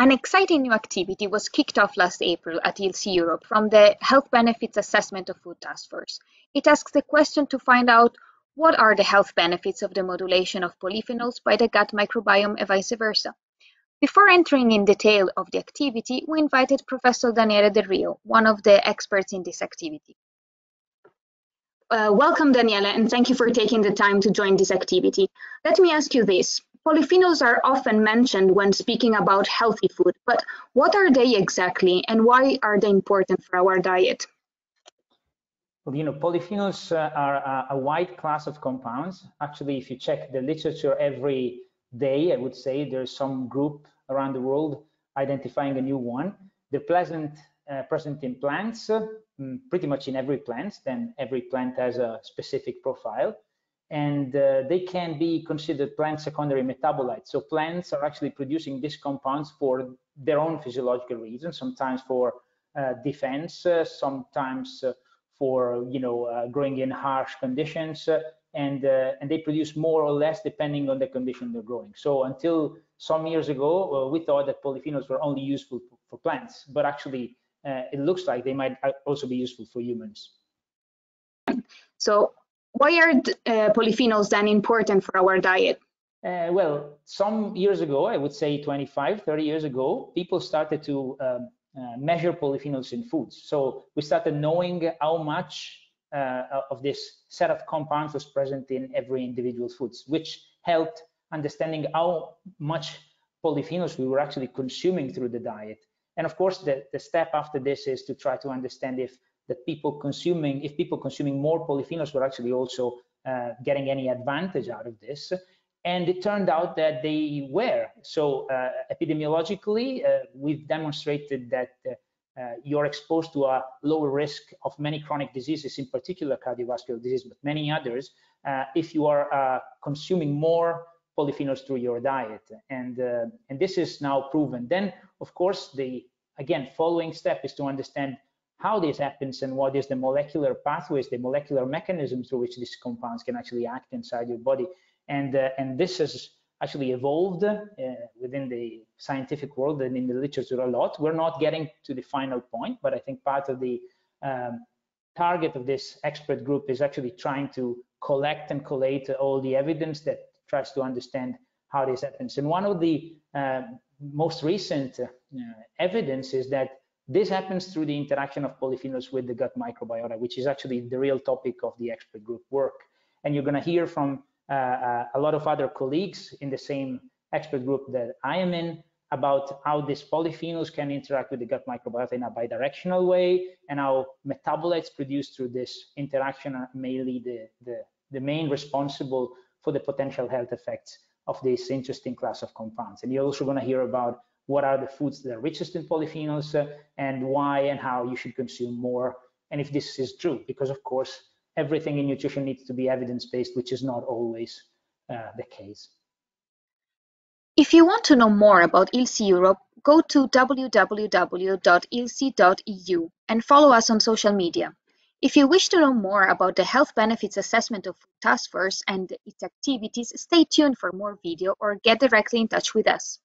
An exciting new activity was kicked off last April at ILSI Europe from the Health Benefits Assessment of Food Task Force. It asks the question to find out what are the health benefits of the modulation of polyphenols by the gut microbiome and vice versa. Before entering in detail of the activity, we invited Professor Daniele Del Rio, one of the experts in this activity. Uh, welcome, Daniele, and thank you for taking the time to join this activity. Let me ask you this. Polyphenols are often mentioned when speaking about healthy food, but what are they exactly and why are they important for our diet? Well, you know, polyphenols uh, are a, a wide class of compounds. Actually, if you check the literature every day, I would say there's some group around the world identifying a new one. They're present, uh, present in plants, uh, pretty much in every plant, then every plant has a specific profile and uh, they can be considered plant secondary metabolites. So plants are actually producing these compounds for their own physiological reasons, sometimes for uh, defense, uh, sometimes uh, for you know uh, growing in harsh conditions, uh, and and they produce more or less depending on the condition they're growing. So until some years ago, we thought that polyphenols were only useful for plants, but actually it looks like they might also be useful for humans. So why are uh, polyphenols then important for our diet? Uh, well, some years ago, I would say 25, 30 years ago, people started to um, uh, measure polyphenols in foods. So we started knowing how much uh, of this set of compounds was present in every individual foods, which helped understanding how much polyphenols we were actually consuming through the diet. And of course, the, the step after this is to try to understand if that people consuming, if people consuming more polyphenols were actually also uh, getting any advantage out of this. And it turned out that they were. So uh, epidemiologically, uh, we've demonstrated that uh, uh, you're exposed to a lower risk of many chronic diseases, in particular cardiovascular disease, but many others, uh, if you are consuming more polyphenols through your diet. And, and this is now proven. Then, of course, the, again, following step is to understand how this happens and what is the molecular pathways, the molecular mechanism through which these compounds can actually act inside your body. And, uh, and this has actually evolved uh, within the scientific world and in the literature a lot. We're not getting to the final point, but I think part of the um, target of this expert group is actually trying to collect and collate all the evidence that tries to understand how this happens. And one of the uh, most recent uh, evidence is that this happens through the interaction of polyphenols with the gut microbiota, which is actually the real topic of the expert group work. And you're going to hear from uh, uh, a lot of other colleagues in the same expert group that I am in about how these polyphenols can interact with the gut microbiota in a bidirectional way and how metabolites produced through this interaction are mainly the, the, the main responsible for the potential health effects of this interesting class of compounds. And you're also going to hear about what are the foods that are richest in polyphenols uh, and why and how you should consume more and if this is true because of course everything in nutrition needs to be evidence-based which is not always uh, the case if you want to know more about ILSI Europe, go to www.ilsi.eu and follow us on social media. If you wish to know more about the Health Benefits Assessment of Task Force and its activities, stay tuned for more video or get directly in touch with us.